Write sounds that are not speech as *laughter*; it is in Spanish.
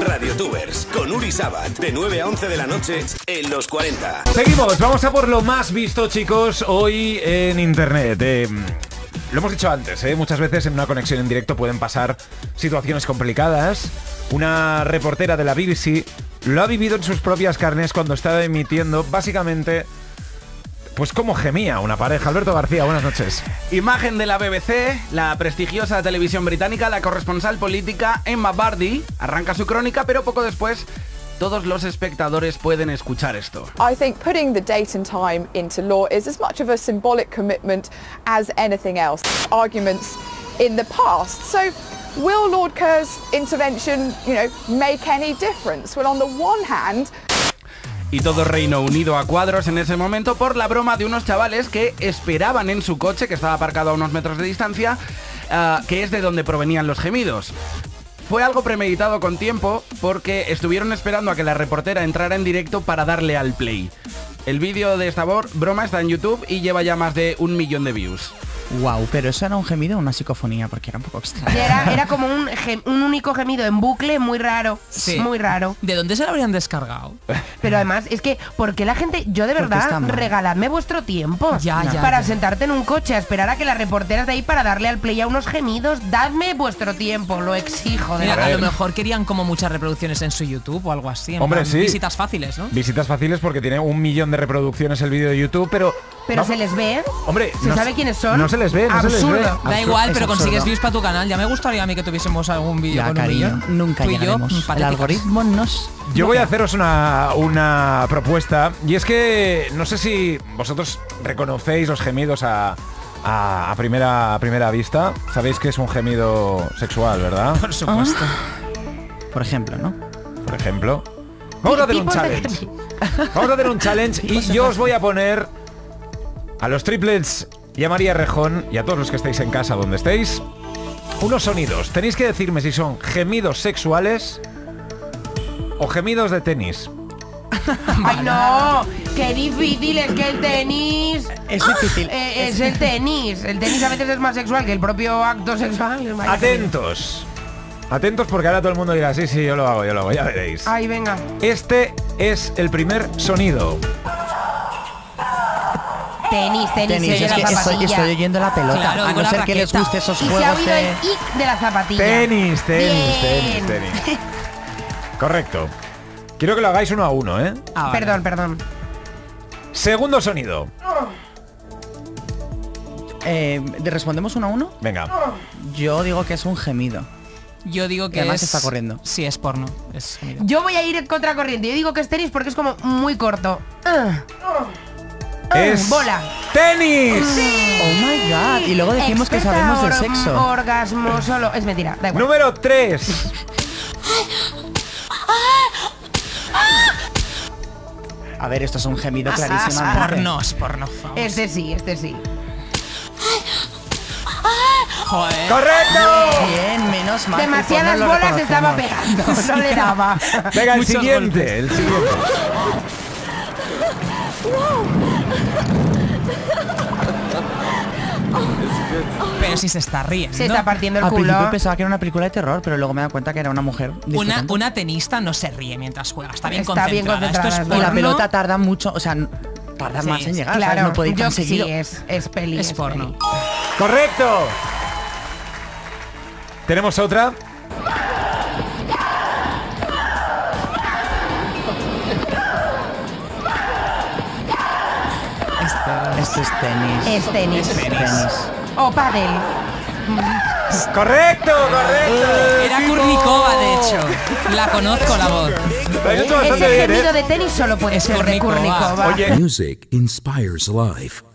Radiotubers con Uri Sabat de 9 a 11 de la noche en los 40. Seguimos, vamos a por lo más visto, chicos, hoy en internet. Eh, lo hemos dicho antes, ¿eh? muchas veces en una conexión en directo pueden pasar situaciones complicadas. Una reportera de la BBC lo ha vivido en sus propias carnes cuando estaba emitiendo básicamente pues cómo gemía una pareja. Alberto García, buenas noches. Imagen de la BBC, la prestigiosa televisión británica, la corresponsal política Emma Bardi arranca su crónica, pero poco después todos los espectadores pueden escuchar esto. I think putting the date and time into law is as much of a symbolic commitment as anything else. Arguments in the past. So will Lord Kerr's intervention, you know, make any difference? Well, on the one hand, y todo Reino Unido a cuadros en ese momento por la broma de unos chavales que esperaban en su coche, que estaba aparcado a unos metros de distancia, ah, que es de donde provenían los gemidos. Fue algo premeditado con tiempo porque estuvieron esperando a que la reportera entrara en directo para darle al play. El vídeo de esta broma está en YouTube y lleva ya más de un millón de views. Wow, pero eso era un gemido o una psicofonía, porque era un poco extraño. Era, *laughs* era como un, un, único gemido en bucle muy raro. Sí. Muy raro. ¿De dónde se lo habrían descargado? Pero además, es que, porque la gente, yo de verdad, regaladme vuestro tiempo. Ya, ya. Para sentarte en un coche a esperar a que la reportera de ahí para darle al play a unos gemidos. Dadme vuestro tiempo, lo exijo. De a lo mejor querían como muchas reproducciones en su YouTube o algo así. Hombre, sí. Visitas fáciles, ¿no? Visitas fáciles porque tiene un millón de reproducciones el vídeo de YouTube, pero pero se les ve. Hombre, ¿se sabe quiénes son? No se les ve, no se les ve. Da igual, pero consigues views para tu canal. Ya me gustaría a mí que tuviésemos algún vídeo con cariño, Nunca Tú El algoritmo nos. Yo voy a haceros una, una propuesta y es que no sé si vosotros reconocéis los gemidos a, a, primera, a primera vista. Sabéis que es un gemido sexual, ¿verdad? Por supuesto. Por ejemplo, ¿no? Por ejemplo. Vamos a hacer un challenge. *laughs* Vamos a hacer un challenge y yo os voy a poner a los triplets y a María Rejón y a todos los que estéis en casa donde estéis, unos sonidos. Tenéis que decirme si son gemidos sexuales o gemidos de tenis. *laughs* ¡Ay, no! ¡Qué difícil es que el tenis! Es difícil. *gasps* Eh, es el tenis. El tenis a veces es más sexual que el propio acto sexual. Atentos. Atentos porque ahora todo el mundo dirá, sí, sí, yo lo hago, yo lo hago, ya veréis. Ay, venga. Este es el primer sonido. Tenis, tenis, tenis es que estoy, estoy, oyendo la pelota. a no ser que les guste esos juegos. se ha oído el ic de la zapatilla. Tenis, tenis, tenis, tenis. Correcto. Quiero que lo hagáis uno a uno, ¿eh? Ah, perdón, perdón. Segundo sonido. Eh, ¿Respondemos uno a uno? Venga. Yo digo que es un gemido. Yo digo que, además es... está corriendo. Sí, es porno. Es Yo voy a ir contra corriente. Yo digo que es tenis porque es como muy corto. Es bola. ¡Tenis! Oh my god. Y luego decimos que sabemos del sexo. Orgasmo solo. Es mentira, da igual. Número 3. A ver, esto es un gemido clarísimo. Pornos, porno. Este sí, este sí. Joder. ¡Correcto! Bien, menos mal. Demasiadas bolas estaba pegando. No le daba. Venga, el siguiente. El siguiente. *laughs* Pero si se está riendo. Se está partiendo el Al culo. principio pensaba que era una película de terror, pero luego me da cuenta que era una mujer. Una, disfrutando. una tenista no se ríe mientras juega. Está bien Está bien concentrada. Esto es Y la pelota tarda mucho, o sea, tarda Sí, más en llegar. no puede ir yo tan sí, seguido. es, es peli. Es porno. peli. ¡Correcto! ¿Tenemos otra? Este es tenis. Es tenis. Es tenis. O pádel. ¡Correcto! ¡Correcto! Era Kurnikova, de hecho. La conozco la voz. Ese gemido ¿eh? de tenis solo puede Es ser de Kurnikova. Kurnikova. Oye, Music inspires life.